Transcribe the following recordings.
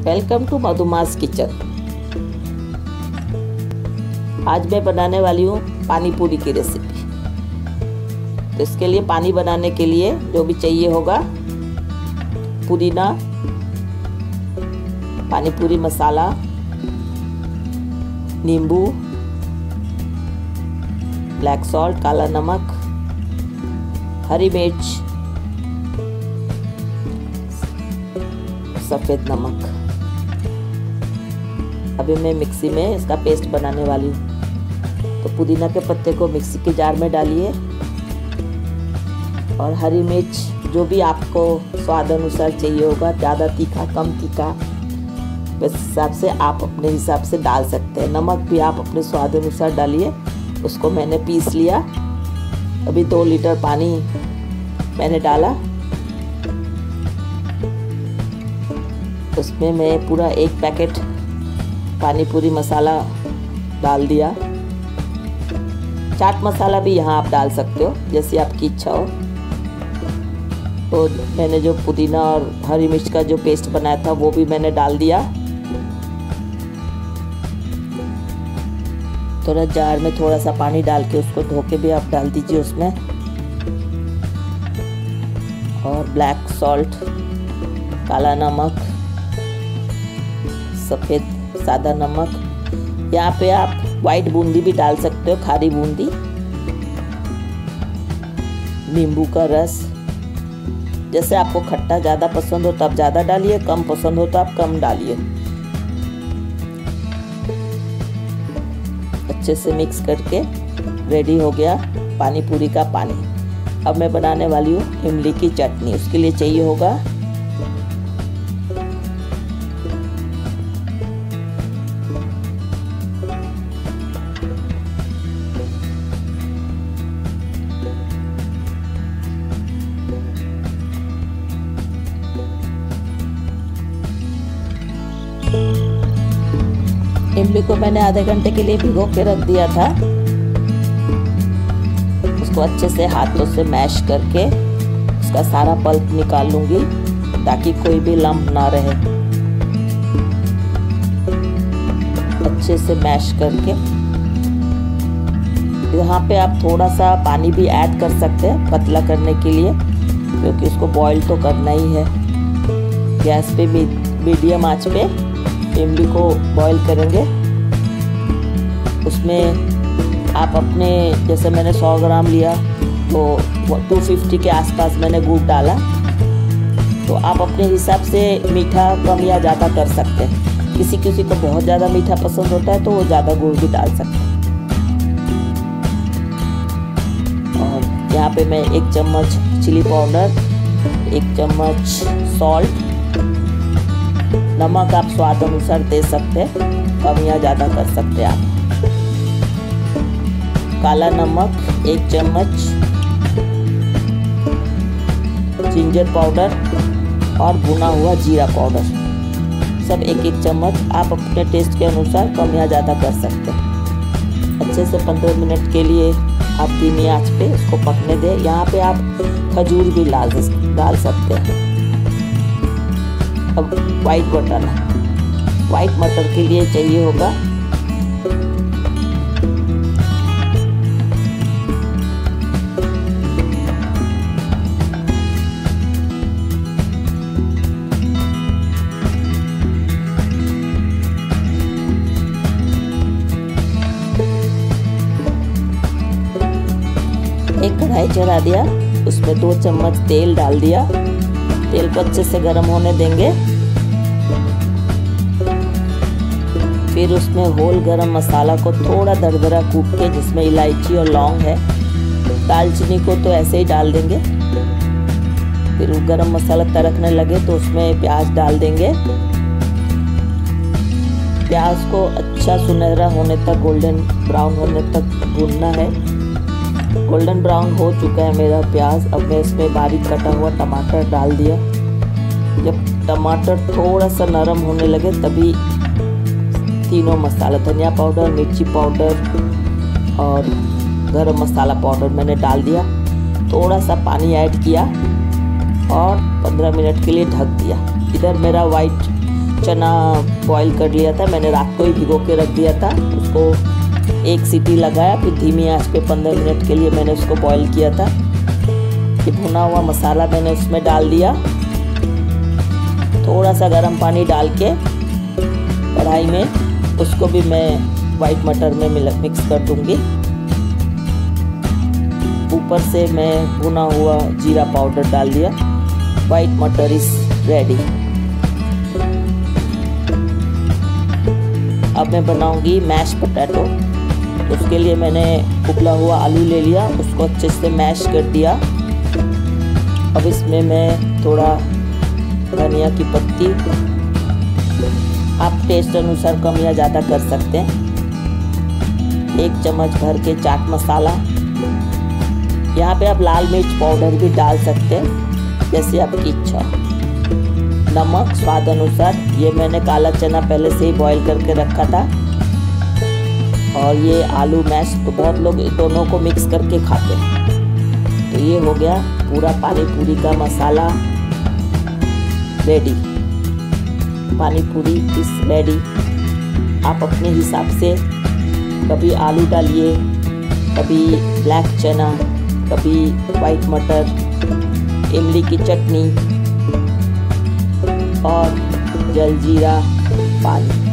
Welcome to Madhumas kitchen. आज मैं बनाने वाली हूँ पानी पूरी की रेसिपी तो इसके लिए पानी बनाने के लिए जो भी चाहिए होगा, पुदीना पानी पूरी मसाला, नींबू ब्लैक सॉल्ट काला नमक, हरी मिर्च, सफ़ेद नमक। अभी मैं मिक्सी में इसका पेस्ट बनाने वाली हूँ। तो पुदीना के पत्ते को मिक्सी के जार में डालिए। और हरी मिर्च, जो भी आपको स्वाद अनुसार चाहिए होगा, ज़्यादा तीखा, कम तीखा इस हिसाब से आप अपने हिसाब से डाल सकते हैं। नमक भी आप अपने स्वाद अनुसार डालिए, उसको मैंने पीस लिया। अभी दो लीटर पानी मैंने डाला। उसमें मैं पूरा एक पैकेट पानी पूरी मसाला डाल दिया। चाट मसाला भी यहाँ आप डाल सकते हो, जैसी आपकी इच्छा हो। तो मैंने जो पुदीना और हरी मिर्च का जो पेस्ट बनाया था, वो भी मैंने डाल दिया। थोड़ा जार में थोड़ा सा पानी डाल के उसको धो के भी आप डाल दीजिए उसमें। और ब्लैक सॉल्ट काला नमक, सफ़ेद सादा नमक। यहाँ पे आप वाइट बूंदी भी डाल सकते हो, खारी बूंदी। नींबू का रस। जैसे आपको खट्टा ज़्यादा पसंद हो तो आप ज़्यादा डालिए, कम पसंद हो तो आप कम डालिए। अच्छे से मिक्स करके रेडी हो गया पानी पूरी का पानी। अब मैं बनाने वाली हूँ इमली की चटनी, उसके लिए चाहिए होगा इमली को मैंने आधे घंटे के लिए भिगो के रख दिया था। उसको अच्छे से हाथों से मैश करके उसका सारा पल्प निकाल लूँगी ताकि कोई भी लम्ब ना रहे। अच्छे से मैश करके। यहाँ पे आप थोड़ा सा पानी भी ऐड कर सकते हैं पतला करने के लिए, क्योंकि उसको बॉईल तो करना ही है। गैस पे मीडियम आँच पे इमली को बॉईल करेंगे। उसमें आप अपने, जैसे मैंने 100 ग्राम लिया तो 250 के आसपास मैंने गुड़ डाला। तो आप अपने हिसाब से मीठा कम या ज़्यादा कर सकते हैं। किसी किसी को बहुत ज़्यादा मीठा पसंद होता है तो वो ज़्यादा गुड़ भी डाल सकते हैं। यहाँ पे मैं एक चम्मच चिली पाउडर एक चम्मच सॉल्ट नमक आप स्वाद अनुसार दे सकते हैं कम या ज़्यादा कर सकते आप। काला नमक, एक चम्मच। जिंजर पाउडर और भुना हुआ जीरा पाउडर। सब एक एक चम्मच, आप अपने टेस्ट के अनुसार कम या ज़्यादा कर सकते हैं। अच्छे से पंद्रह मिनट के लिए आप धीमी आँच पे उसको पकने दें। यहाँ पे आप खजूर भी डाल डाल सकते हैं। अब वाइट बटर वाइट मटर के लिए चाहिए होगा। एक कढ़ाई चढ़ा दिया, उसमें दो चम्मच तेल डाल दिया। तेल को अच्छे से गर्म होने देंगे। फिर उसमें होल गरम मसाला को थोड़ा दरदरा कूट के, जिसमें इलायची और लौंग है, दालचीनी को तो ऐसे ही डाल देंगे। फिर गरम मसाला तरकने लगे तो उसमें प्याज डाल देंगे। प्याज को अच्छा सुनहरा होने तक, गोल्डन ब्राउन होने तक भूनना है। गोल्डन ब्राउन हो चुका है मेरा प्याज। अब मैं इसमें बारीक कटा हुआ टमाटर डाल दिया। जब टमाटर थोड़ा सा नरम होने लगे, तभी तीनों मसाला, धनिया पाउडर, मिर्ची पाउडर और गरम मसाला पाउडर मैंने डाल दिया। थोड़ा सा पानी ऐड किया और 15 मिनट के लिए ढक दिया। इधर मेरा वाइट चना बॉईल कर लिया था। मैंने रात को ही भिगो के रख दिया था। उसको एक सीटी लगाया, फिर धीमी आँच पे पंद्रह मिनट के लिए मैंने उसको बॉईल किया था। कि भुना हुआ मसाला मैंने उसमें डाल दिया। थोड़ा सा गर्म पानी डाल के कढ़ाई में उसको भी मैं वाइट मटर में मिक्स कर दूँगी। ऊपर से मैं भुना हुआ जीरा पाउडर डाल दिया। वाइट मटर इज़ रेडी अब मैं बनाऊँगी मैश पोटैटो उसके लिए मैंने उबला हुआ आलू ले लिया, उसको अच्छे से मैश कर दिया। अब इसमें मैं थोड़ा धनिया की पत्ती, आप टेस्ट अनुसार कम या ज़्यादा कर सकते हैं। एक चम्मच भर के चाट मसाला। यहाँ पे आप लाल मिर्च पाउडर भी डाल सकते हैं, जैसे आपकी इच्छा। नमक स्वाद अनुसार, ये मैंने काला चना पहले से ही बॉईल करके रखा था। और ये आलू मैश तो बहुत लोग दोनों को मिक्स करके खाते हैं। तो ये हो गया पूरा पानी पूरी का मसाला रेडी पानी पूरी इस रेडी आप अपने हिसाब से कभी आलू डालिए, कभी ब्लैक चना, कभी वाइट मटर, इमली की चटनी और जलजीरा, पानी।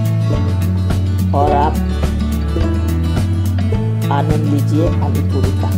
और आप आनंद लीजिए आलू पूरी का